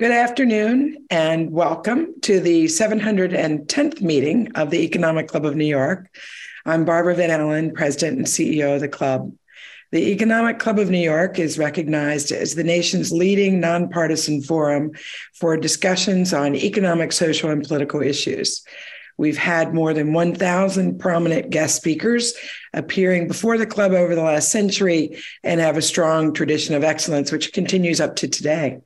Good afternoon and welcome to the 710th meeting of the Economic Club of New York. I'm Barbara Van Allen, President and CEO of the club. The Economic Club of New York is recognized as the nation's leading nonpartisan forum for discussions on economic, social, and political issues. We've had more than 1,000 prominent guest speakers appearing before the club over the last century and have a strong tradition of excellence, which continues up to today.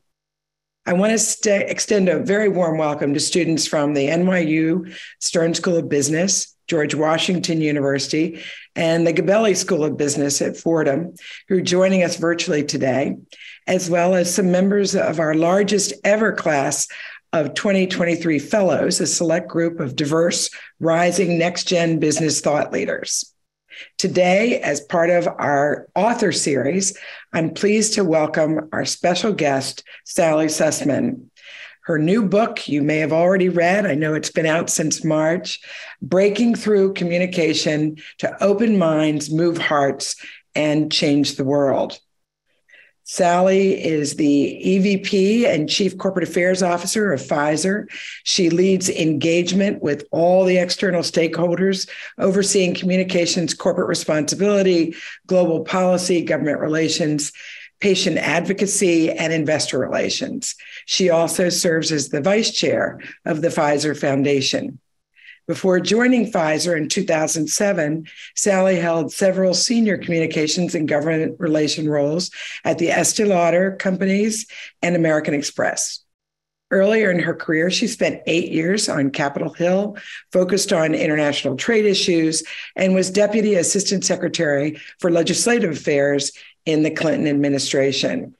I want to extend a very warm welcome to students from the NYU Stern School of Business, George Washington University, and the Gabelli School of Business at Fordham, who are joining us virtually today, as well as some members of our largest ever class of 2023 fellows, a select group of diverse, rising next gen business thought leaders. Today, as part of our author series, I'm pleased to welcome our special guest, Sally Susman. Her new book, you may have already read, I know it's been out since March Breaking Through Communication to Open Minds, Move Hearts, and Change the World. Sally is the EVP and Chief Corporate Affairs Officer of Pfizer. She leads engagement with all the external stakeholders, overseeing communications, corporate responsibility, global policy, government relations, patient advocacy, and investor relations. She also serves as the vice chair of the Pfizer Foundation. Before joining Pfizer in 2007, Sally held several senior communications and government relation roles at the Estee Lauder Companies and American Express. Earlier in her career, she spent eight years on Capitol Hill, focused on international trade issues, and was Deputy Assistant Secretary for Legislative Affairs in the Clinton administration.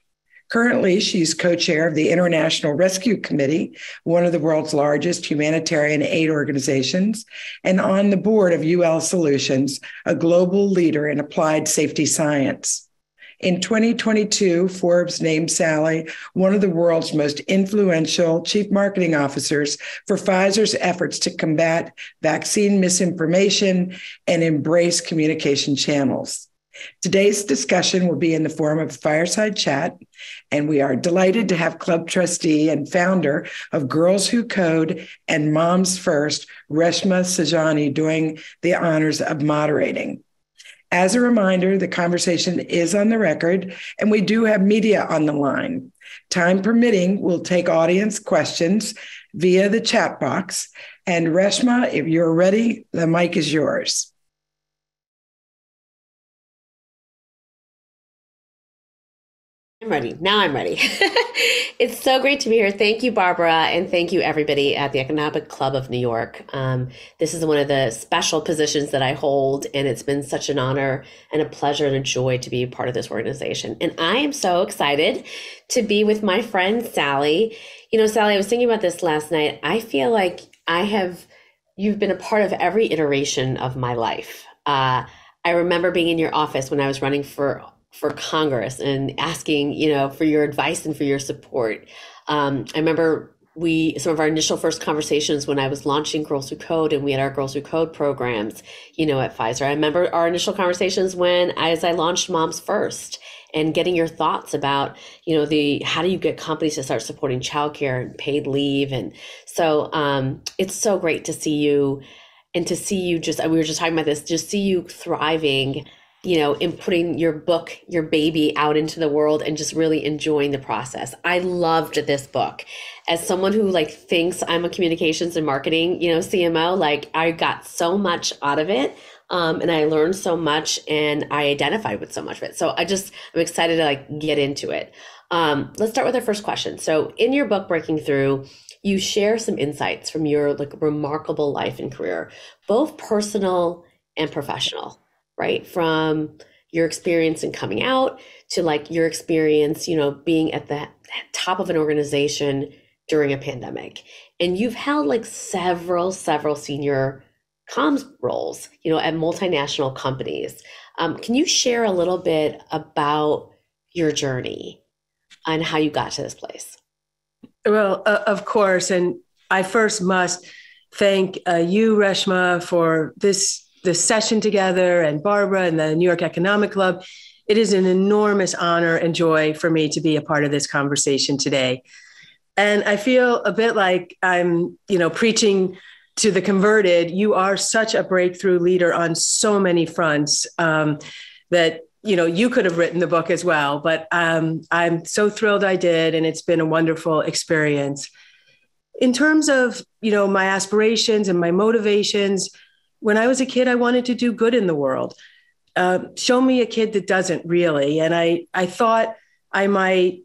Currently, she's co chair of the International Rescue Committee, one of the world's largest humanitarian aid organizations, and on the board of UL Solutions, a global leader in applied safety science. In 2022, Forbes named Sally one of the world's most influential chief marketing officers for Pfizer's efforts to combat vaccine misinformation and embrace communication channels. Today's discussion will be in the form of fireside chat, and we are delighted to have club trustee and founder of Girls Who Code and Moms First, Reshma Saujani, doing the honors of moderating. As a reminder, the conversation is on the record, and we do have media on the line. Time permitting, we'll take audience questions via the chat box. And Reshma, if you're ready, the mic is yours. I'm ready. Now I'm ready. it's so great to be here. Thank you, Barbara, and thank you, everybody at the Economic Club of New York. Um, this is one of the special positions that I hold, and it's been such an honor and a pleasure and a joy to be part of this organization. And I am so excited to be with my friend Sally. You know, Sally, I was thinking about this last night. I feel like I have, you've been a part of every iteration of my life. Uh, I remember being in your office when I was running for for Congress and asking, you know, for your advice and for your support. Um, I remember we some of our initial first conversations when I was launching Girls Who Code and we had our Girls Who Code programs, you know, at Pfizer. I remember our initial conversations when as I launched Moms First and getting your thoughts about, you know, the how do you get companies to start supporting childcare and paid leave and so um, it's so great to see you and to see you just we were just talking about this, just see you thriving you know, in putting your book, your baby out into the world and just really enjoying the process. I loved this book. As someone who like thinks I'm a communications and marketing, you know, CMO, like I got so much out of it. Um, and I learned so much and I identified with so much of it. So I just, I'm excited to like get into it. Um, let's start with our first question. So in your book, Breaking Through, you share some insights from your like remarkable life and career, both personal and professional right? From your experience in coming out to like your experience, you know, being at the top of an organization during a pandemic. And you've held like several, several senior comms roles, you know, at multinational companies. Um, can you share a little bit about your journey and how you got to this place? Well, uh, of course. And I first must thank uh, you, Reshma, for this this session together and Barbara and the New York Economic Club. It is an enormous honor and joy for me to be a part of this conversation today. And I feel a bit like I'm, you know, preaching to the converted. You are such a breakthrough leader on so many fronts um, that you know you could have written the book as well. But um, I'm so thrilled I did, and it's been a wonderful experience. In terms of you know my aspirations and my motivations, when I was a kid, I wanted to do good in the world. Uh, show me a kid that doesn't really, and I I thought I might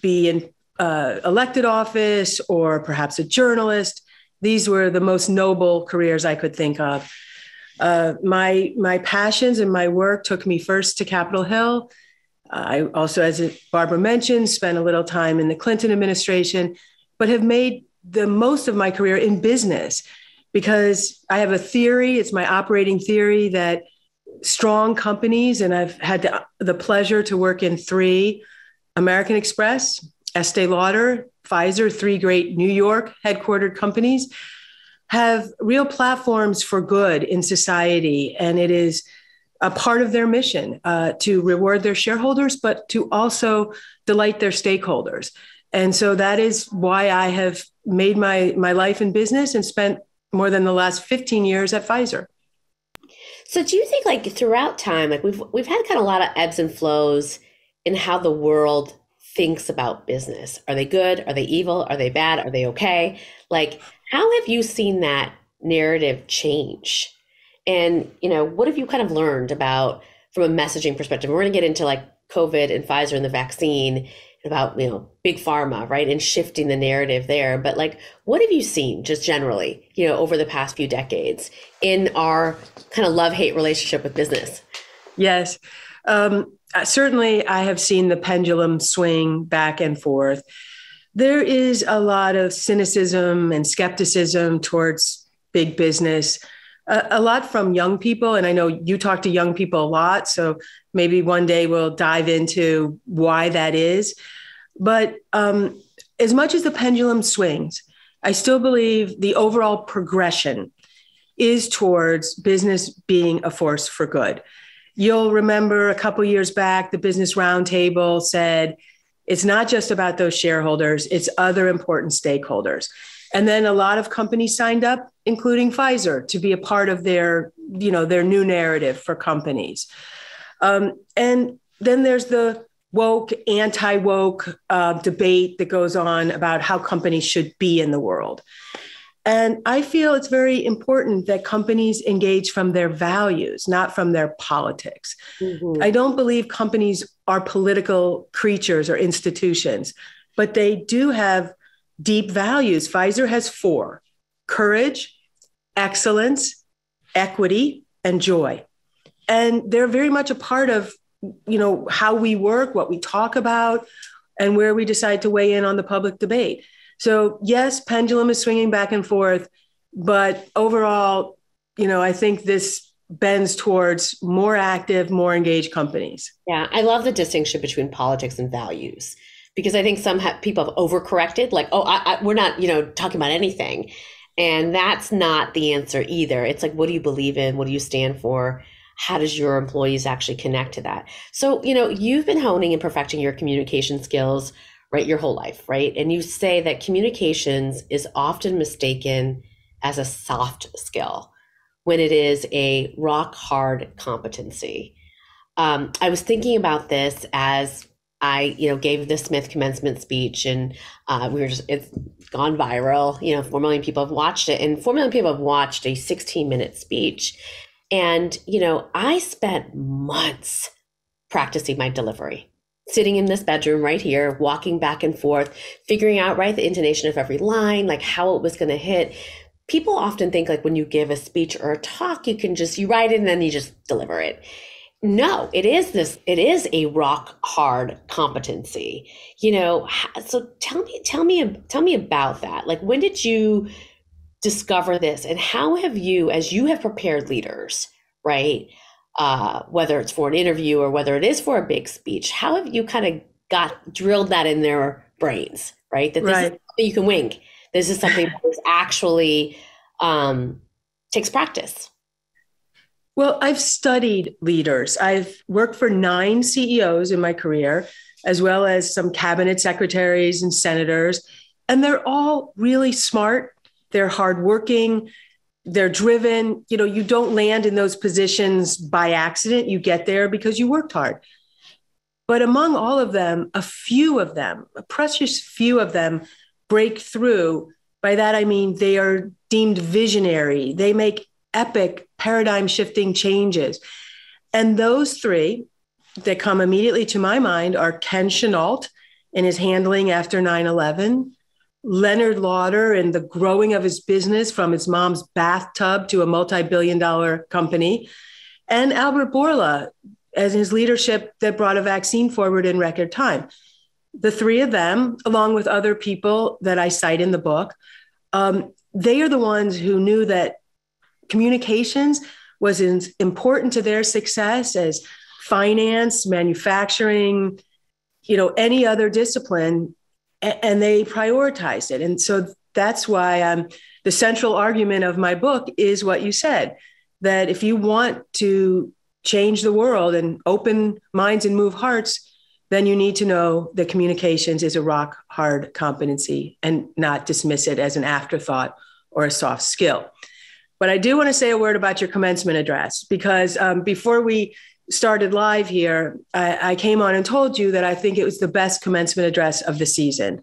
be in uh, elected office or perhaps a journalist. These were the most noble careers I could think of. Uh, my my passions and my work took me first to Capitol Hill. I also, as Barbara mentioned, spent a little time in the Clinton administration, but have made the most of my career in business because I have a theory. It's my operating theory that strong companies, and I've had the, the pleasure to work in three American Express, Estee Lauder, Pfizer, three great New York headquartered companies, have real platforms for good in society. And it is a part of their mission uh, to reward their shareholders, but to also delight their stakeholders. And so that is why I have made my, my life in business and spent more than the last 15 years at Pfizer. So do you think like throughout time, like we've we've had kind of a lot of ebbs and flows in how the world thinks about business. Are they good? Are they evil? Are they bad? Are they okay? Like, how have you seen that narrative change? And, you know, what have you kind of learned about from a messaging perspective? We're going to get into like COVID and Pfizer and the vaccine about, you know, big pharma, right? And shifting the narrative there. But like, what have you seen just generally, you know, over the past few decades in our kind of love hate relationship with business? Yes. Um, certainly I have seen the pendulum swing back and forth. There is a lot of cynicism and skepticism towards big business, a, a lot from young people. And I know you talk to young people a lot. So maybe one day we'll dive into why that is. But um, as much as the pendulum swings, I still believe the overall progression is towards business being a force for good. You'll remember a couple years back, the Business Roundtable said it's not just about those shareholders, it's other important stakeholders. And then a lot of companies signed up, including Pfizer, to be a part of their, you know, their new narrative for companies. Um, and then there's the woke, anti woke uh, debate that goes on about how companies should be in the world. And I feel it's very important that companies engage from their values, not from their politics. Mm-hmm. I don't believe companies are political creatures or institutions, but they do have deep values. Pfizer has four courage, excellence, equity, and joy. And they're very much a part of you know how we work, what we talk about, and where we decide to weigh in on the public debate. So, yes, pendulum is swinging back and forth, but overall, you know, I think this bends towards more active, more engaged companies. Yeah, I love the distinction between politics and values because I think some people have overcorrected, like, oh, I, I, we're not, you know, talking about anything. And that's not the answer either. It's like, what do you believe in? What do you stand for? How does your employees actually connect to that? So, you know, you've been honing and perfecting your communication skills right your whole life right and you say that communications is often mistaken as a soft skill when it is a rock hard competency um, i was thinking about this as i you know gave the smith commencement speech and uh, we were just it's gone viral you know 4 million people have watched it and 4 million people have watched a 16 minute speech and you know i spent months practicing my delivery sitting in this bedroom right here, walking back and forth, figuring out right the intonation of every line, like how it was going to hit. People often think like when you give a speech or a talk, you can just you write it and then you just deliver it. No, it is this. It is a rock hard competency. You know, so tell me, tell me, tell me about that. Like, when did you discover this, and how have you, as you have prepared leaders, right? uh, whether it's for an interview or whether it is for a big speech, how have you kind of got drilled that in their brains, right? That this right. is something you can wink This is something that is actually um, takes practice. Well, I've studied leaders. I've worked for nine CEOs in my career, as well as some cabinet secretaries and senators. And they're all really smart, they're hardworking, they're driven. You know, you don't land in those positions by accident, you get there because you worked hard. But among all of them, a few of them, a precious few of them, break through. By that, I mean they are deemed visionary. They make epic paradigm shifting changes. And those three that come immediately to my mind are Ken Chenault in his handling after 9 11, Leonard Lauder and the growing of his business from his mom's bathtub to a multi billion dollar company, and Albert Bourla as his leadership that brought a vaccine forward in record time. The three of them, along with other people that I cite in the book, um, they are the ones who knew that communications was as important to their success as finance, manufacturing, you know, any other discipline, and they prioritized it. And so that's why um, the central argument of my book is what you said that if you want to change the world and open minds and move hearts, then you need to know that communications is a rock hard competency and not dismiss it as an afterthought or a soft skill. But I do want to say a word about your commencement address because um, before we started live here, I, I, came on and told you that I think it was the best commencement address of the season.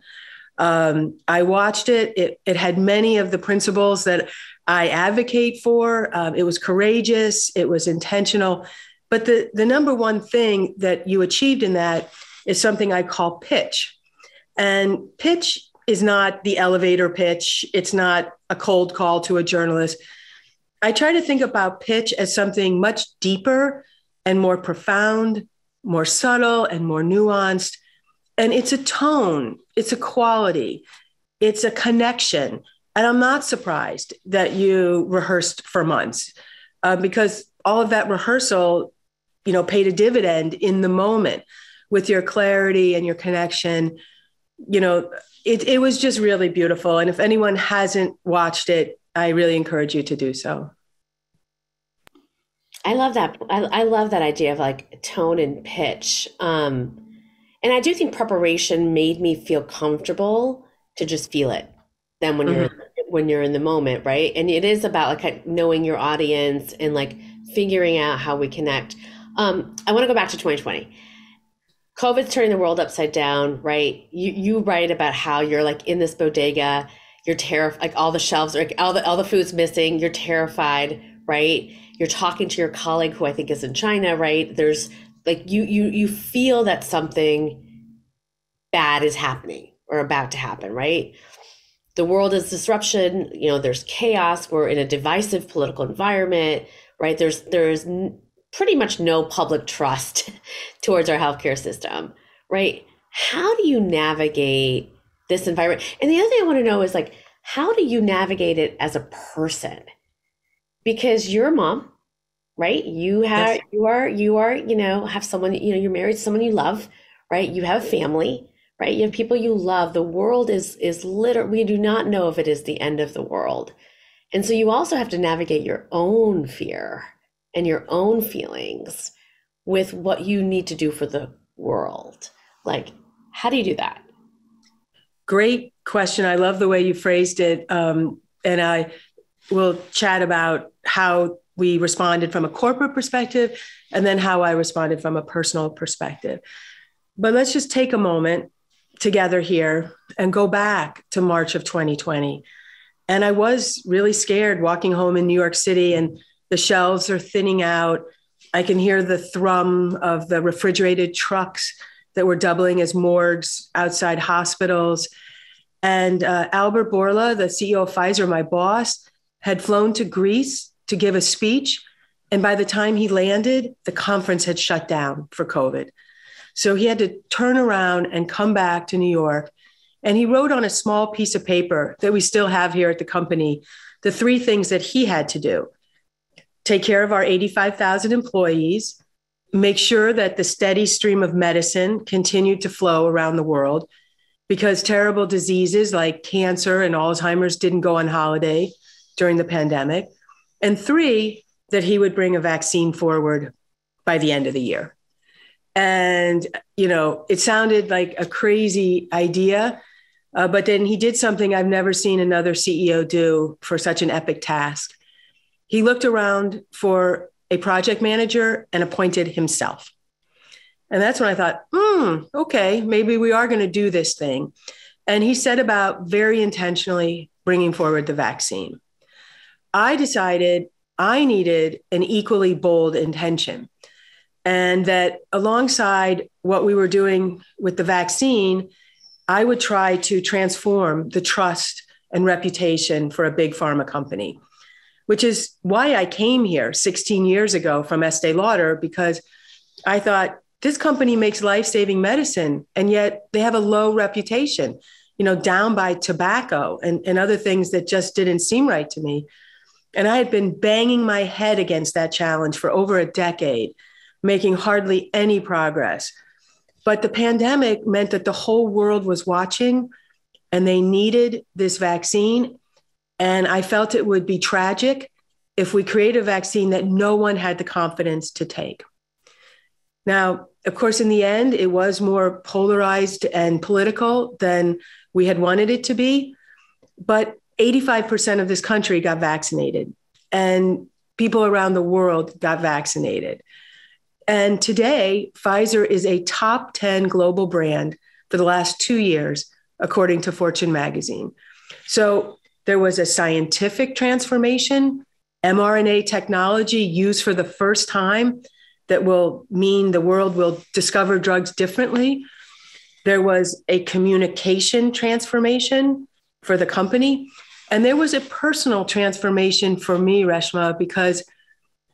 Um, I watched it. it. It had many of the principles that I advocate for. Um, it was courageous. It was intentional. But the the number one thing that you achieved in that is something I call pitch, and pitch is not the elevator pitch. It's not a cold call to a journalist. I try to think about pitch as something much deeper and more profound, more subtle and more nuanced. And it's a tone, it's a quality, it's a connection. And I'm not surprised that you rehearsed for months uh, because all of that rehearsal, you know, paid a dividend in the moment with your clarity and your connection. You know, it, it was just really beautiful. And if anyone hasn't watched it, I really encourage you to do so. I love that. I, I love that idea of like tone and pitch. Um, and I do think preparation made me feel comfortable to just feel it. Then when mm-hmm. you're when you're in the moment, right? And it is about like knowing your audience and like figuring out how we connect. Um, I want to go back to 2020. COVID's turning the world upside down, right? You you write about how you're like in this bodega, you're terrified, like all the shelves are like all the all the food's missing, you're terrified, right? You're talking to your colleague who I think is in China, right? There's like you you you feel that something bad is happening or about to happen, right? The world is disruption, you know, there's chaos, we're in a divisive political environment, right? There's there's pretty much no public trust towards our healthcare system, right? How do you navigate this environment? And the other thing I want to know is like, how do you navigate it as a person? Because you're a mom, right? You have, yes. you are, you are, you know, have someone, you know, you're married to someone you love, right? You have a family, right? You have people you love. The world is, is literally, we do not know if it is the end of the world. And so you also have to navigate your own fear and your own feelings with what you need to do for the world. Like, how do you do that? Great question. I love the way you phrased it. Um, and I will chat about how we responded from a corporate perspective and then how I responded from a personal perspective. But let's just take a moment together here and go back to March of 2020. And I was really scared walking home in New York City and the shelves are thinning out. I can hear the thrum of the refrigerated trucks that were doubling as morgues outside hospitals. And uh, Albert Bourla, the CEO of Pfizer, my boss, had flown to Greece to give a speech. And by the time he landed, the conference had shut down for COVID. So he had to turn around and come back to New York. And he wrote on a small piece of paper that we still have here at the company the three things that he had to do take care of our 85,000 employees, make sure that the steady stream of medicine continued to flow around the world because terrible diseases like cancer and Alzheimer's didn't go on holiday during the pandemic. And three, that he would bring a vaccine forward by the end of the year. And, you know, it sounded like a crazy idea, Uh, but then he did something I've never seen another CEO do for such an epic task. He looked around for a project manager and appointed himself. And that's when I thought, hmm, okay, maybe we are going to do this thing. And he set about very intentionally bringing forward the vaccine. I decided I needed an equally bold intention. And that alongside what we were doing with the vaccine, I would try to transform the trust and reputation for a big pharma company, which is why I came here 16 years ago from Estee Lauder, because I thought this company makes life saving medicine, and yet they have a low reputation, you know, down by tobacco and, and other things that just didn't seem right to me. And I had been banging my head against that challenge for over a decade, making hardly any progress. But the pandemic meant that the whole world was watching and they needed this vaccine. And I felt it would be tragic if we create a vaccine that no one had the confidence to take. Now, of course, in the end, it was more polarized and political than we had wanted it to be. But 85% of this country got vaccinated, and people around the world got vaccinated. And today, Pfizer is a top 10 global brand for the last two years, according to Fortune magazine. So there was a scientific transformation, mRNA technology used for the first time that will mean the world will discover drugs differently. There was a communication transformation for the company. And there was a personal transformation for me, Reshma, because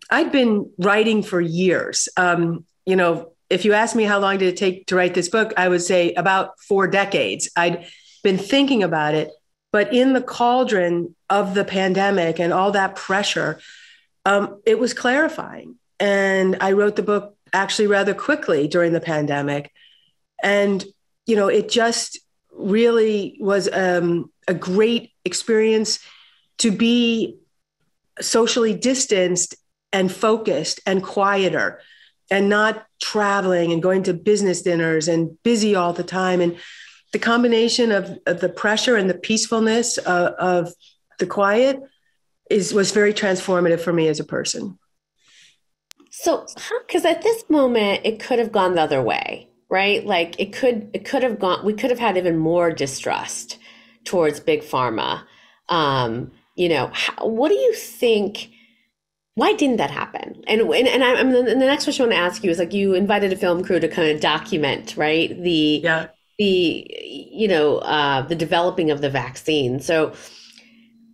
I'd been writing for years. Um, you know, if you ask me how long did it take to write this book, I would say about four decades. I'd been thinking about it, but in the cauldron of the pandemic and all that pressure, um, it was clarifying. And I wrote the book actually rather quickly during the pandemic. And, you know, it just really was um, a great experience to be socially distanced and focused and quieter and not traveling and going to business dinners and busy all the time. And the combination of, of the pressure and the peacefulness of, of the quiet is was very transformative for me as a person. So, because at this moment it could have gone the other way, right? Like it could it could have gone. We could have had even more distrust towards big pharma. Um, you know, how, what do you think? Why didn't that happen? And and, and, I, and the next question I want to ask you is like you invited a film crew to kind of document, right? The yeah. The you know uh, the developing of the vaccine. So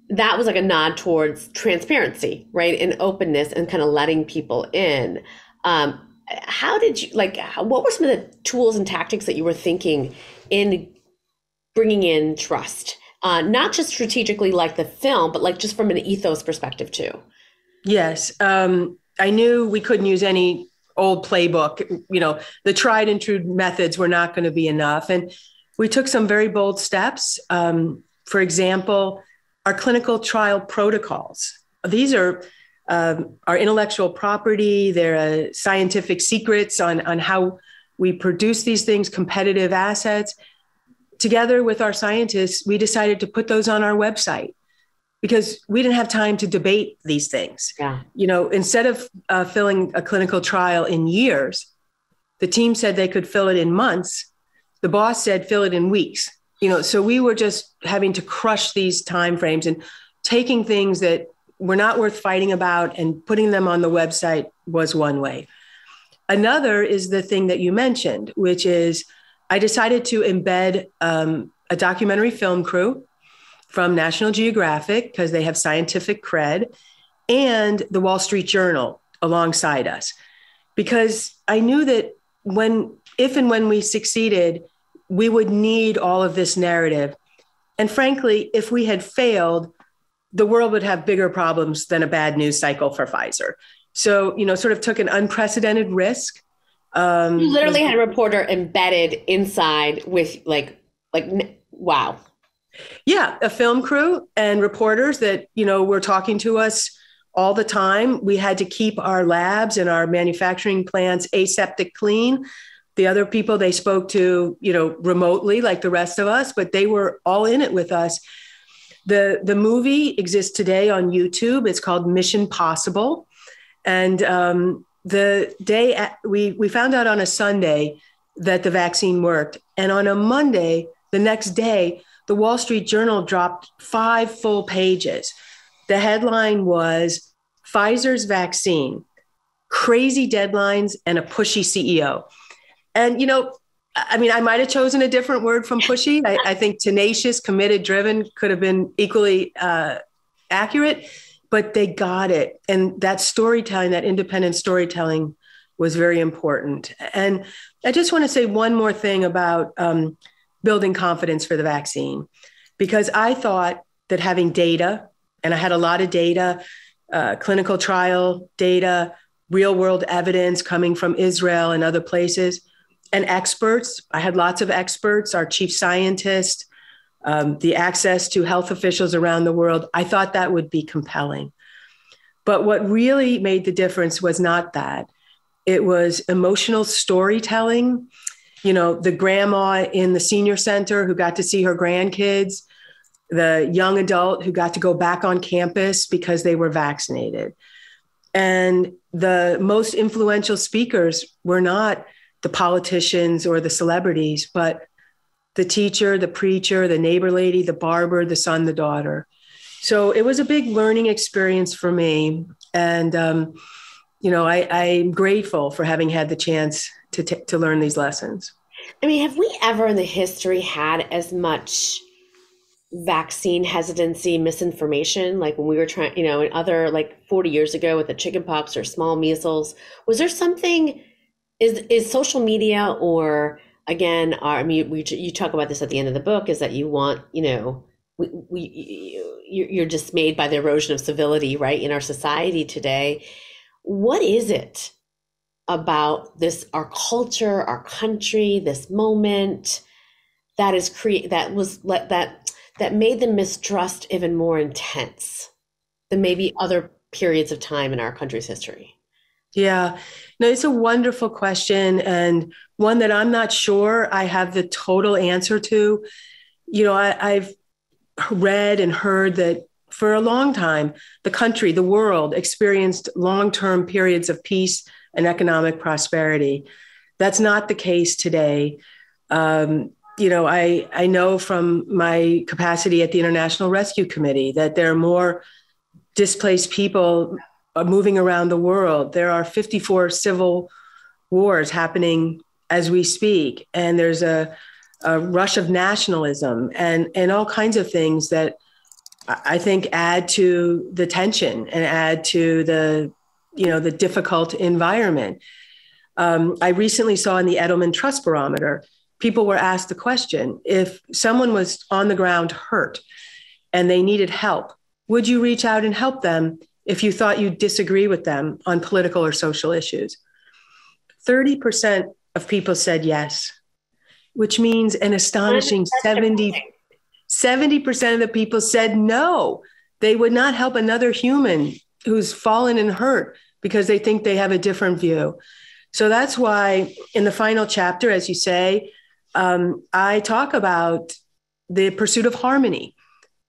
that was like a nod towards transparency, right, and openness, and kind of letting people in. Um, how did you like? What were some of the tools and tactics that you were thinking in bringing in trust? Uh, not just strategically like the film, but like just from an ethos perspective too. Yes, um, I knew we couldn't use any old playbook. You know, the tried and true methods were not going to be enough, and we took some very bold steps. Um, for example, our clinical trial protocols. These are um, our intellectual property, they're uh, scientific secrets on, on how we produce these things, competitive assets. Together with our scientists, we decided to put those on our website because we didn't have time to debate these things. Yeah. You know, instead of uh, filling a clinical trial in years, the team said they could fill it in months. The boss said fill it in weeks you know so we were just having to crush these time frames and taking things that were not worth fighting about and putting them on the website was one way another is the thing that you mentioned which is i decided to embed um, a documentary film crew from national geographic because they have scientific cred and the wall street journal alongside us because i knew that when if and when we succeeded we would need all of this narrative. And frankly, if we had failed, the world would have bigger problems than a bad news cycle for Pfizer. So, you know, sort of took an unprecedented risk. Um, you literally was, had a reporter embedded inside with like, like, wow. Yeah, a film crew and reporters that, you know, were talking to us all the time. We had to keep our labs and our manufacturing plants aseptic clean The other people they spoke to, you know, remotely like the rest of us, but they were all in it with us. The the movie exists today on YouTube. It's called Mission Possible, and um, the day at, we we found out on a Sunday that the vaccine worked, and on a Monday, the next day, the Wall Street Journal dropped five full pages. The headline was Pfizer's vaccine, crazy deadlines, and a pushy CEO. And, you know, I mean, I might have chosen a different word from pushy. I, I think tenacious, committed, driven could have been equally uh, accurate, but they got it. And that storytelling, that independent storytelling, was very important. And I just want to say one more thing about um, building confidence for the vaccine, because I thought that having data, and I had a lot of data, uh, clinical trial data, real world evidence coming from Israel and other places, and experts. I had lots of experts, our chief scientist, um, the access to health officials around the world. I thought that would be compelling. But what really made the difference was not that. It was emotional storytelling. You know, the grandma in the senior center who got to see her grandkids, the young adult who got to go back on campus because they were vaccinated. And the most influential speakers were not the politicians or the celebrities, but the teacher, the preacher, the neighbor lady, the barber, the son, the daughter. So it was a big learning experience for me. And, um, you know, I, I'm grateful for having had the chance to, t- to learn these lessons. I mean, have we ever in the history had as much vaccine hesitancy, misinformation, like when we were trying, you know, in other like 40 years ago with the chickenpox or small measles? Was there something? Is is social media or again? Our, I mean, we you talk about this at the end of the book. Is that you want, you know, we, we you're dismayed by the erosion of civility, right, in our society today what is it about this our culture our country this moment that is create that was let that that made the mistrust even more intense than maybe other periods of time in our country's history. Yeah. No it's a wonderful question and one that i'm not sure i have the total answer to. You know I, i've read and heard that for a long time, the country, the world experienced long term periods of peace and economic prosperity. That's not the case today. Um, you know, I, I know from my capacity at the International Rescue Committee that there are more displaced people moving around the world. There are 54 civil wars happening as we speak, and there's a, a rush of nationalism and, and all kinds of things that I think add to the tension and add to the you know the difficult environment. Um, I recently saw in the Edelman Trust Barometer, people were asked the question: if someone was on the ground hurt and they needed help, would you reach out and help them if you thought you disagree with them on political or social issues? Thirty percent of people said yes, which means an astonishing 70 70% of the people said no. They would not help another human who's fallen and hurt because they think they have a different view. So that's why in the final chapter, as you say, um, I talk about the pursuit of harmony,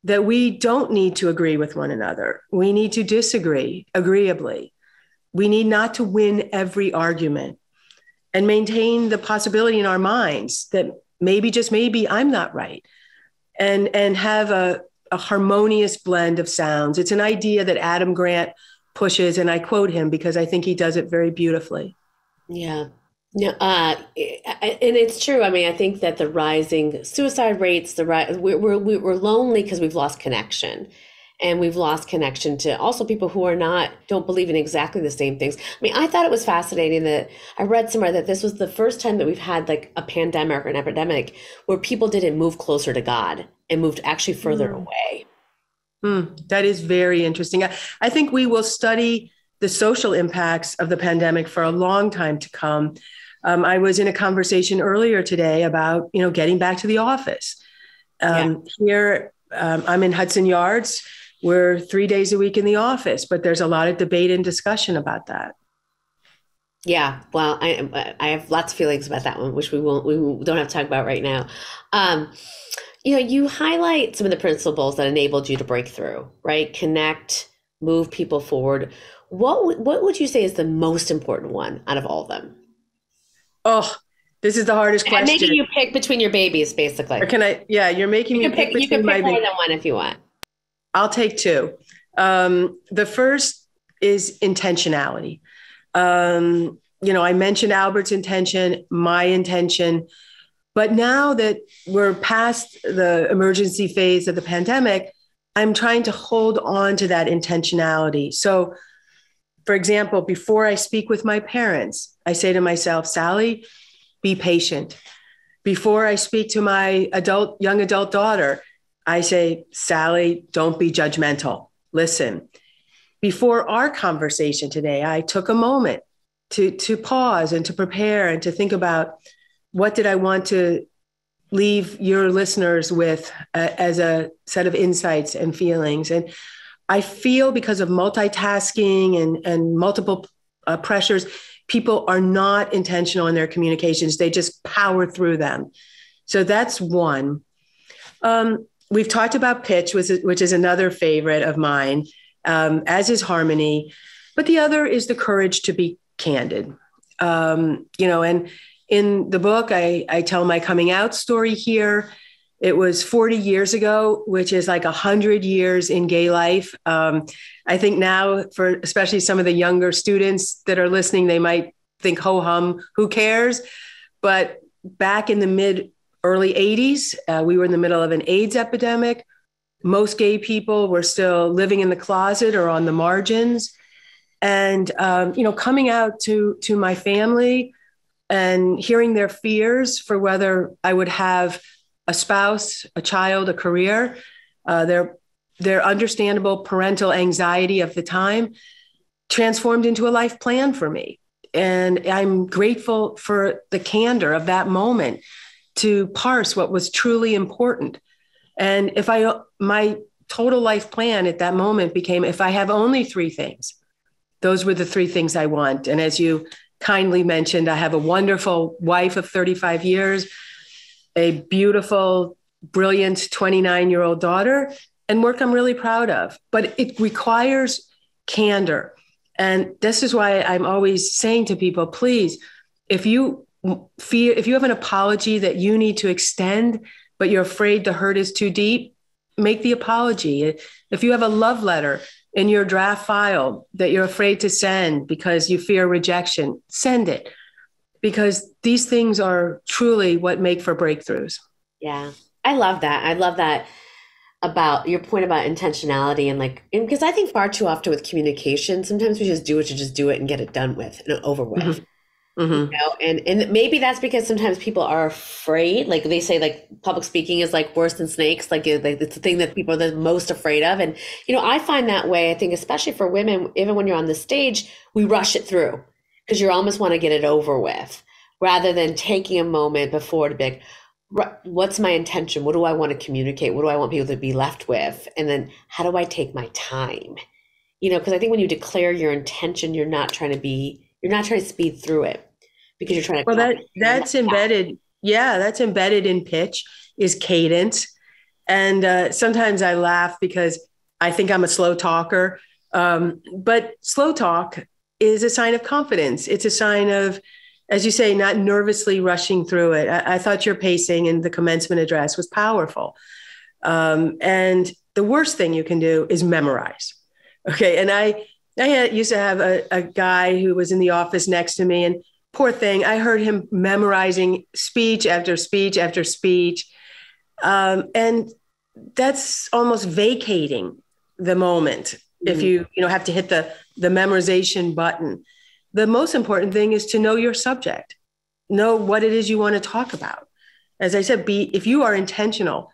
that we don't need to agree with one another. We need to disagree agreeably. We need not to win every argument and maintain the possibility in our minds that maybe, just maybe, I'm not right and and have a, a harmonious blend of sounds. It's an idea that Adam Grant pushes, and I quote him because I think he does it very beautifully. Yeah. Yeah, uh, and it's true. I mean, I think that the rising suicide rates, the rise, we're we're, we're lonely because we've lost connection, and we've lost connection to also people who are not don't believe in exactly the same things. I mean, I thought it was fascinating that I read somewhere that this was the first time that we've had like a pandemic or an epidemic where people didn't move closer to God and moved actually further mm. away. Mm, that is very interesting. I, I think we will study the social impacts of the pandemic for a long time to come. Um, I was in a conversation earlier today about you know getting back to the office. Um, yeah. Here, um, I'm in Hudson Yards we're three days a week in the office, but there's a lot of debate and discussion about that. Yeah, well, I I have lots of feelings about that one, which we won't we don't have to talk about right now. Um, you know, you highlight some of the principles that enabled you to break through, right? Connect, move people forward. What what would you say is the most important one out of all of them? Oh, this is the hardest question. I'm making you pick between your babies, basically. Or can I? Yeah, you're making you me pick. pick You can pick my. more than one if you want. I'll take two. Um, the first is intentionality. Um, you know, I mentioned Albert's intention, my intention, but now that we're past the emergency phase of the pandemic, I'm trying to hold on to that intentionality. So, for example, before I speak with my parents, I say to myself, Sally, be patient. Before I speak to my adult, young adult daughter, I say, Sally, don't be judgmental. Listen. Before our conversation today, I took a moment to, to pause and to prepare and to think about what did I want to leave your listeners with uh, as a set of insights and feelings. And I feel because of multitasking and, and multiple uh, pressures, people are not intentional in their communications. They just power through them. So that's one. Um, we've talked about pitch, which is, which is another favorite of mine, um, as is harmony. But the other is the courage to be candid. Um, you know, and in the book, I, I tell my coming out story here. It was 40 years ago, which is like 100 years in gay life. Um, I think now, for especially some of the younger students that are listening, they might think, ho hum, who cares? But back in the mid early 80s, uh, we were in the middle of an AIDS epidemic. Most gay people were still living in the closet or on the margins. And, um, you know, coming out to, to my family and hearing their fears for whether I would have a spouse, a child, a career, uh, their, their understandable parental anxiety of the time transformed into a life plan for me. And I'm grateful for the candor of that moment to parse what was truly important. And if I, my total life plan at that moment became if I have only three things, those were the three things I want. And as you kindly mentioned, I have a wonderful wife of 35 years, a beautiful, brilliant 29 year old daughter, and work I'm really proud of. But it requires candor. And this is why I'm always saying to people, please, if you fear, if you have an apology that you need to extend, but you're afraid the hurt is too deep, make the apology. If you have a love letter in your draft file that you're afraid to send because you fear rejection, send it because these things are truly what make for breakthroughs. Yeah. I love that. I love that about your point about intentionality and like because I think far too often with communication, sometimes we just do it to just do it and get it done with and over with. Mm-hmm. Mm-hmm. You know, and and maybe that's because sometimes people are afraid. Like they say, like public speaking is like worse than snakes. Like, like it's the thing that people are the most afraid of. And you know, I find that way. I think especially for women, even when you're on the stage, we rush it through because you almost want to get it over with, rather than taking a moment before to be like, what's my intention? What do I want to communicate? What do I want people to be left with? And then how do I take my time? You know, because I think when you declare your intention, you're not trying to be you're not trying to speed through it because you're trying to. Well, that that's embedded. Yeah, that's embedded in pitch is cadence, and uh, sometimes I laugh because I think I'm a slow talker. Um, but slow talk is a sign of confidence. It's a sign of, as you say, not nervously rushing through it. I, I thought your pacing in the commencement address was powerful. Um, and the worst thing you can do is memorize. Okay, and I I used to have a, a guy who was in the office next to me, and poor thing, I heard him memorizing speech after speech after speech. Um, and that's almost vacating the moment mm-hmm. if you you know have to hit the the memorization button the most important thing is to know your subject know what it is you want to talk about as i said be if you are intentional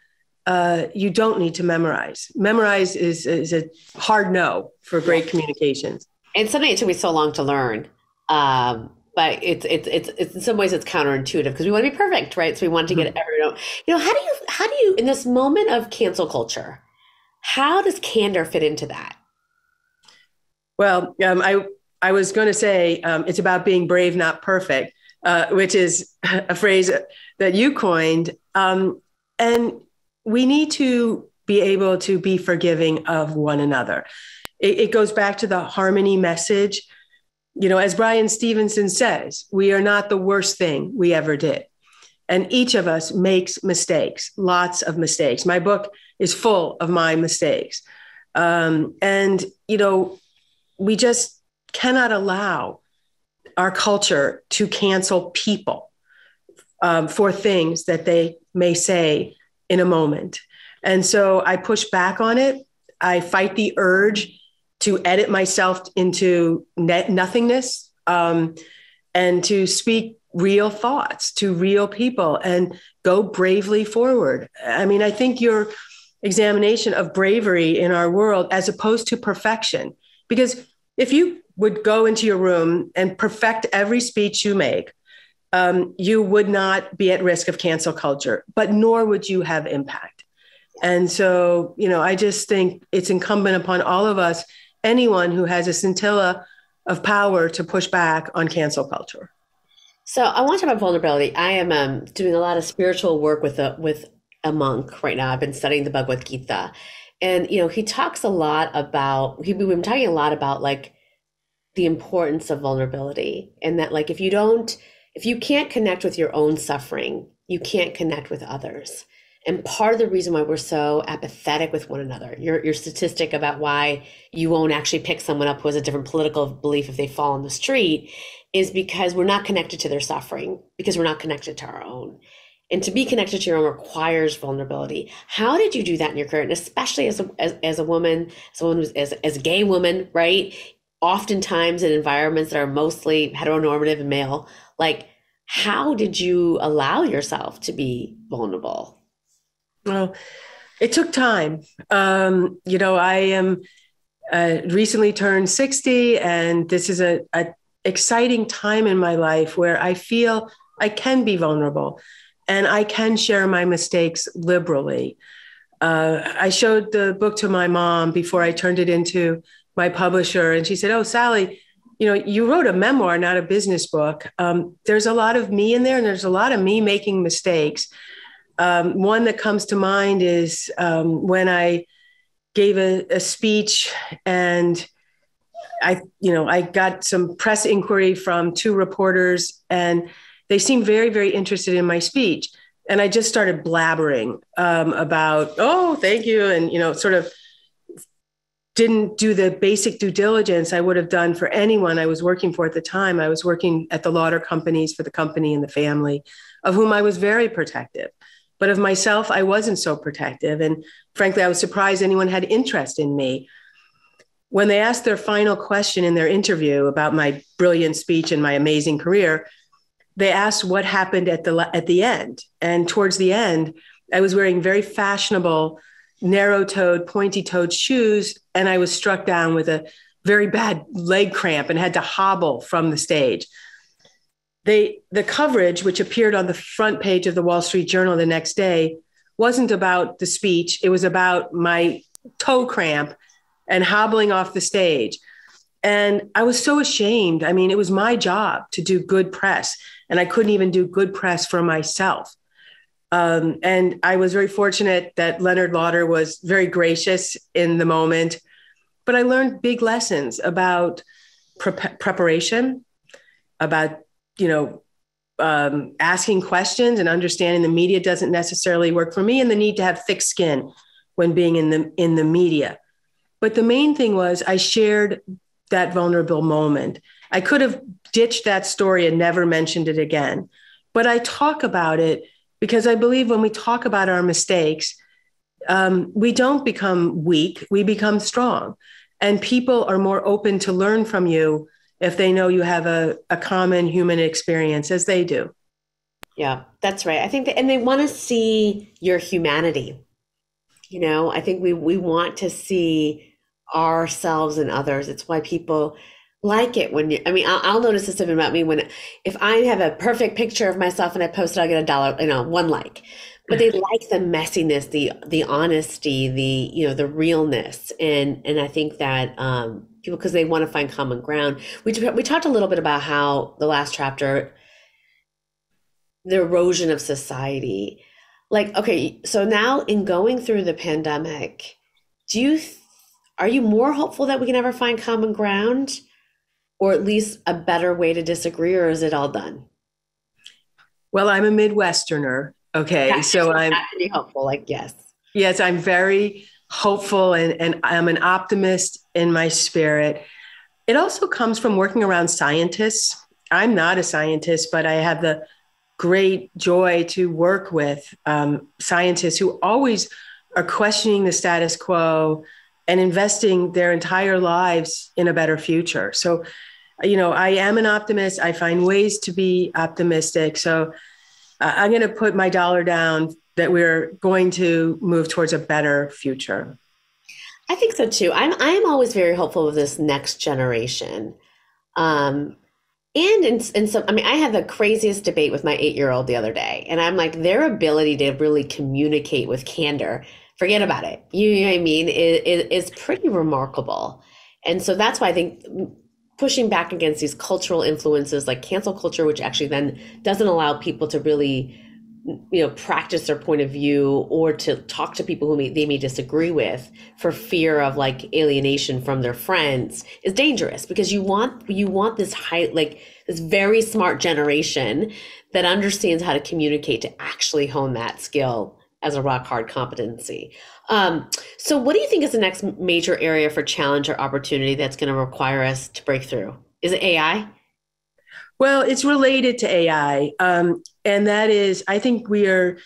uh, you don't need to memorize. Memorize is, is a hard no for great communications. And something it took me so long to learn. Um, but it's, it's, it's, it's, in some ways it's counterintuitive because we want to be perfect, right? So we want to get mm-hmm. everyone, you know, how do you, how do you, in this moment of cancel culture, how does candor fit into that? Well, um, I, I was going to say um, it's about being brave, not perfect, uh, which is a phrase that you coined. Um, and we need to be able to be forgiving of one another. It, it goes back to the harmony message. You know, as Bryan Stevenson says, we are not the worst thing we ever did. And each of us makes mistakes, lots of mistakes. My book is full of my mistakes. Um, and, you know, we just cannot allow our culture to cancel people um, for things that they may say in a moment. And so I push back on it. I fight the urge to edit myself into net nothingness um, and to speak real thoughts to real people and go bravely forward. I mean, I think your examination of bravery in our world as opposed to perfection, because if you would go into your room and perfect every speech you make, um, you would not be at risk of cancel culture, but nor would you have impact. And so, you know, I just think it's incumbent upon all of us, anyone who has a scintilla of power to push back on cancel culture. So I want to talk about vulnerability. I am um, doing a lot of spiritual work with a with a monk right now. I've been studying the Bhagavad Gita, and you know he talks a lot about. He, we've been talking a lot about like the importance of vulnerability, and that like if you don't, if you can't connect with your own suffering, you can't connect with others. And part of the reason why we're so apathetic with one another, your, your statistic about why you won't actually pick someone up who has a different political belief if they fall on the street, is because we're not connected to their suffering, because we're not connected to our own. And to be connected to your own requires vulnerability. How did you do that in your career? And especially as a, as, as a woman, someone who's, as, as a gay woman, right? Oftentimes in environments that are mostly heteronormative and male, like how did you allow yourself to be vulnerable? Well, it took time. Um, you know, I am uh, recently turned 60, and this is a, a exciting time in my life where I feel I can be vulnerable and I can share my mistakes liberally. Uh, I showed the book to my mom before I turned it into my publisher, and she said, "Oh, Sally, you know, you wrote a memoir, not a business book. Um, there's a lot of me in there, and there's a lot of me making mistakes." Um, one that comes to mind is um, when I gave a, a speech and I, you know, I got some press inquiry from two reporters, and they seemed very, very interested in my speech. And I just started blabbering um, about, oh, thank you, and you know, sort of didn't do the basic due diligence I would have done for anyone I was working for at the time. I was working at the Lauder companies for the company and the family, of whom I was very protective. But of myself, I wasn't so protective. And frankly, I was surprised anyone had interest in me when they asked their final question in their interview about my brilliant speech and my amazing career, they asked what happened at the at the end. And towards the end, I was wearing very fashionable, narrow-toed, pointy-toed shoes, and I was struck down with a very bad leg cramp and had to hobble from the stage. They, the coverage, which appeared on the front page of the Wall Street Journal the next day, wasn't about the speech. It was about my toe cramp and hobbling off the stage. And I was so ashamed. I mean, it was my job to do good press, and I couldn't even do good press for myself. Um, and I was very fortunate that Leonard Lauder was very gracious in the moment. But I learned big lessons about pre- preparation, about you know um, asking questions and understanding the media doesn't necessarily work for me, and the need to have thick skin when being in the in the media. But the main thing was I shared that vulnerable moment. I could have ditched that story and never mentioned it again. But I talk about it because I believe when we talk about our mistakes, um, we don't become weak, we become strong. And people are more open to learn from you if they know you have a, a common human experience as they do. Yeah, that's right. I think that, and they want to see your humanity. You know, I think we we want to see ourselves and others. It's why people like it when you, I mean, I'll, I'll notice this even about me when, if I have a perfect picture of myself and I post it, I'll get a dollar, you know, one like. But they like the messiness, the the honesty, the you know the realness, and and I think that um, people because they want to find common ground. We we talked a little bit about how the last chapter, the erosion of society. Like, okay, so now in going through the pandemic, do you are you more hopeful that we can ever find common ground, or at least a better way to disagree, or is it all done? Well, I'm a Midwesterner. Okay, so I'm hopeful. Like, yes, yes, I'm very hopeful and, and I'm an optimist in my spirit. It also comes from working around scientists. I'm not a scientist, but I have the great joy to work with um, scientists who always are questioning the status quo and investing their entire lives in a better future. So, you know, I am an optimist. I find ways to be optimistic. So, uh, I'm going to put my dollar down that we're going to move towards a better future. I think so too. I'm I am always very hopeful of this next generation. Um, and in, in some, I mean, I had the craziest debate with my eight year old the other day, and I'm like, their ability to really communicate with candor, forget about it. You know what I mean? Is, is pretty remarkable. And so that's why I think pushing back against these cultural influences like cancel culture, which actually then doesn't allow people to really you know practice their point of view or to talk to people who may, they may disagree with for fear of like alienation from their friends is dangerous because you want you want this high like this very smart generation that understands how to communicate to actually hone that skill as a rock hard competency um, so what do you think is the next major area for challenge or opportunity that's going to require us to break through is it ai well, it's related to AI. Um, and that is, I think we are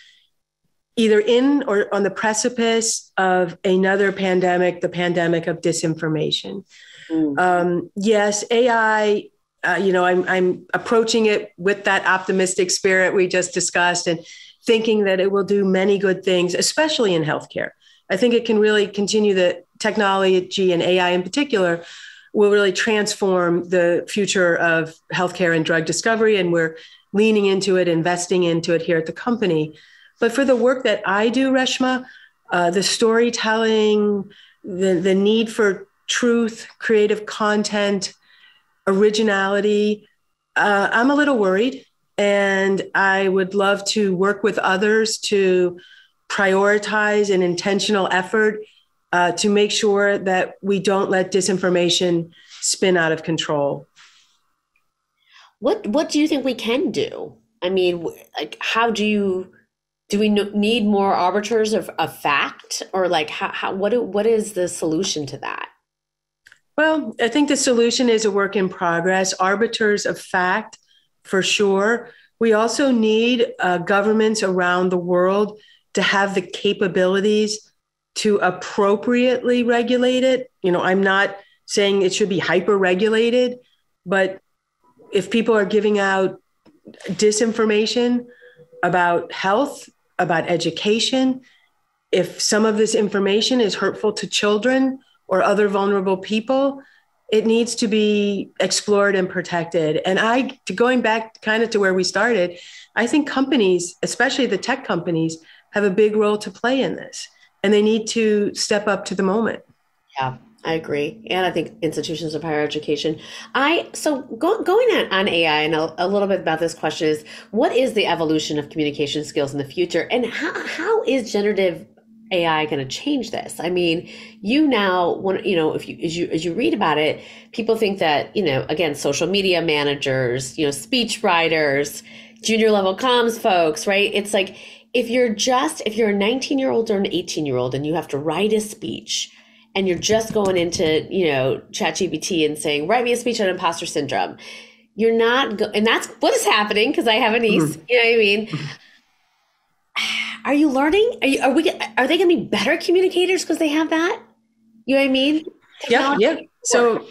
either in or on the precipice of another pandemic, the pandemic of disinformation. Mm. Um, yes, AI, uh, you know, I'm, I'm approaching it with that optimistic spirit we just discussed and thinking that it will do many good things, especially in healthcare. I think it can really continue the technology and AI in particular will really transform the future of healthcare and drug discovery. And we're leaning into it, investing into it here at the company. But for the work that I do, Reshma, uh, the storytelling, the, the need for truth, creative content, originality, uh, I'm a little worried. And I would love to work with others to prioritize an intentional effort uh, to make sure that we don't let disinformation spin out of control. What What do you think we can do? I mean, like, how do you do we need more arbiters of, of fact, or like, how, how what what is the solution to that? Well, I think the solution is a work in progress. Arbiters of fact, for sure. We also need uh, governments around the world to have the capabilities to appropriately regulate it. You know, I'm not saying it should be hyper regulated, but if people are giving out disinformation about health, about education, if some of this information is hurtful to children or other vulnerable people, it needs to be explored and protected. And I, going back kind of to where we started, I think companies, especially the tech companies, have a big role to play in this and they need to step up to the moment. Yeah. I agree, and I think institutions of higher education. I so go, going on, on AI and a, a, little bit about this question is what is the evolution of communication skills in the future, and how how is generative AI going to change this? I mean, you now, when you know, if you as you as you read about it, people think that you know, again, social media managers, you know, speech writers, junior level comms folks, right? It's like if you're just if you're a 19 year old or an 18 year old and you have to write a speech and you're just going into you know ChatGPT and saying write me a speech on imposter syndrome you're not go- and that's what is happening because i have a niece mm-hmm. you know what i mean are you learning are, you, are we are they going to be better communicators because they have that you know what i mean yeah yeah so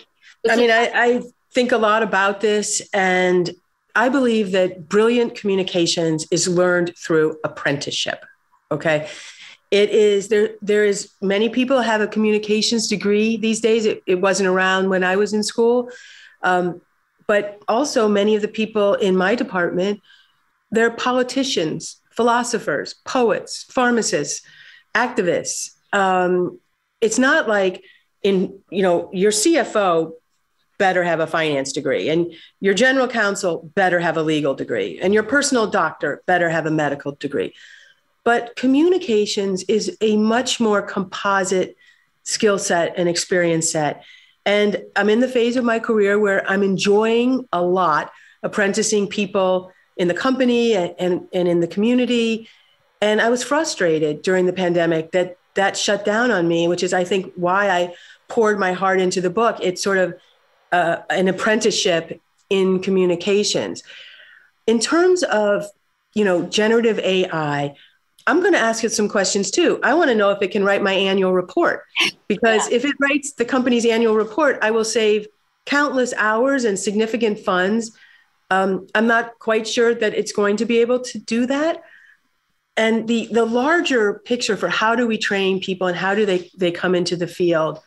i mean I, I think a lot about this and I believe that brilliant communications is learned through apprenticeship. Okay. It is there, there is many people have a communications degree these days. It, it wasn't around when I was in school. Um, but also many of the people in my department, they're politicians, philosophers, poets, pharmacists, activists. Um, it's not like in you know your cfo better have a finance degree and your general counsel better have a legal degree and your personal doctor better have a medical degree but communications is a much more composite skill set and experience set and i'm in the phase of my career where i'm enjoying a lot apprenticing people in the company and, and, and in the community and i was frustrated during the pandemic that that shut down on me which is i think why i poured my heart into the book it's sort of uh, an apprenticeship in communications. In terms of, you know, generative AI, I'm going to ask it some questions too. I want to know if it can write my annual report because yeah. if it writes the company's annual report, I will save countless hours and significant funds. Um, I'm not quite sure that it's going to be able to do that. And the the larger picture for how do we train people and how do they they come into the field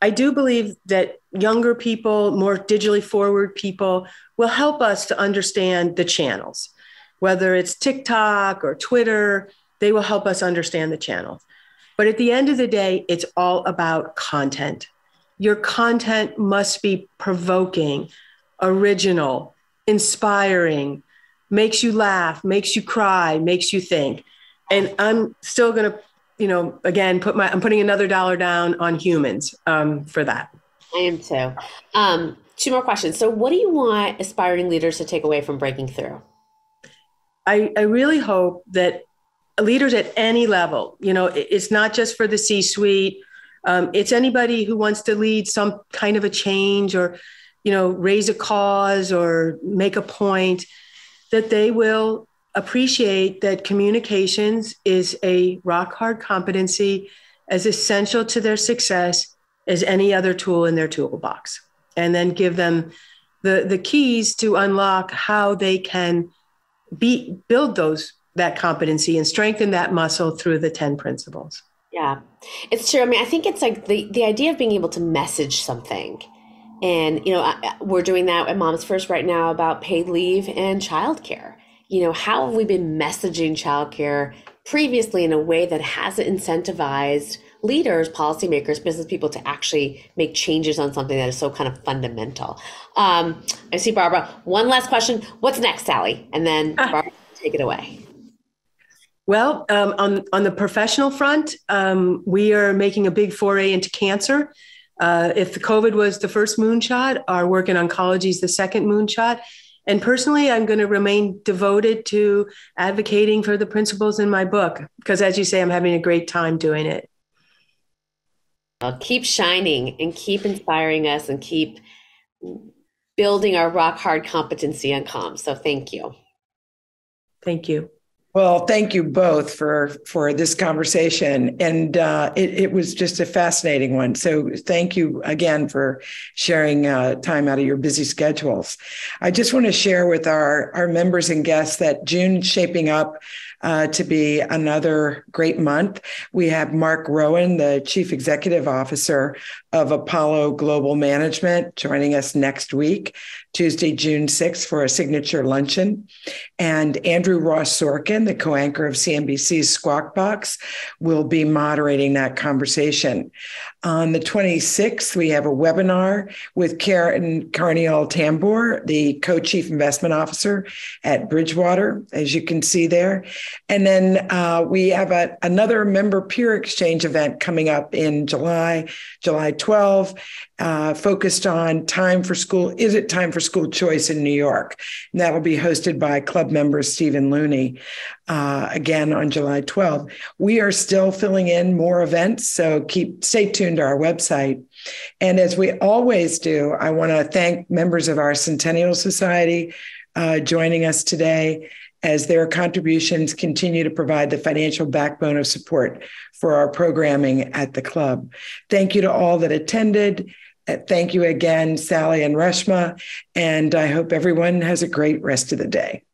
I do believe that younger people, more digitally forward people, will help us to understand the channels, whether it's TikTok or Twitter, they will help us understand the channels. But at the end of the day, it's all about content. Your content must be provoking, original, inspiring, makes you laugh, makes you cry, makes you think. And I'm still going to you know, again, put my I'm putting another dollar down on humans um, for that. I am too. Um, two more questions. So, what do you want aspiring leaders to take away from breaking through? I, I really hope that leaders at any level, you know, it's not just for the C-suite. Um, it's anybody who wants to lead some kind of a change or, you know, raise a cause or make a point, that they will appreciate that communications is a rock hard competency as essential to their success as any other tool in their toolbox. And then give them the, the keys to unlock how they can be build those that competency and strengthen that muscle through the 10 principles. Yeah. It's true. I mean i think it's like the, the idea of being able to message something and you know we're doing that at moms first right now about paid leave and childcare you know, how have we been messaging childcare previously in a way that hasn't incentivized leaders, policymakers, business people to actually make changes on something that is so kind of fundamental? Um, I see Barbara. One last question. What's next, Sally? And then ah. Barbara, take it away. Well, um, on on the professional front, um, we are making a big foray into cancer. Uh, if the COVID was the first moonshot, our work in oncology is the second moonshot. And personally, I'm going to remain devoted to advocating for the principles in my book because, as you say, I'm having a great time doing it. I'll keep shining and keep inspiring us and keep building our rock hard competency on comms. So, thank you. Thank you. Well, thank you both for for this conversation, and uh, it, it, was just a fascinating one. So, thank you again for sharing uh, time out of your busy schedules. I just want to share with our our members and guests that June shaping up uh, to be another great month. We have Mark Rowan, the Chief Executive Officer of Apollo Global Management, joining us next week, Tuesday, June 6th, for a signature luncheon. And Andrew Ross Sorkin, the co anchor of CNBC's Squawk Box, will be moderating that conversation. On the 26th, we have a webinar with Karen Karniol-Tambour, the co chief investment officer at Bridgewater, as you can see there. And then uh, we have a, another member peer exchange event coming up in July, July 12, uh, focused on time for school. Is it time for school choice in New York? And that will be hosted by club member Stephen Looney uh, again on July 12. We are still filling in more events, so keep stay tuned to our website. And as we always do, I want to thank members of our Centennial Society uh, joining us today as their contributions continue to provide the financial backbone of support for our programming at the club. Thank you to all that attended. Uh, thank you again, Sally and Reshma. And I hope everyone has a great rest of the day.